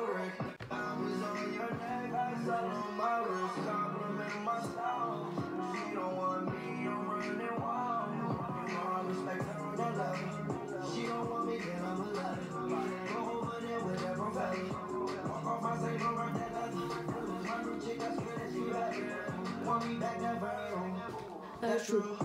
flowering. Diamonds on your neck, I sell on my wrist. Compliment my style. She don't want me, I'm running wild. You know I respect her on that level. She don't want me, then I'm a letter. Go over there with that profession. Walk off my safe, don't burn that. My new chick, I swear that she better. Want me back, never. That's true.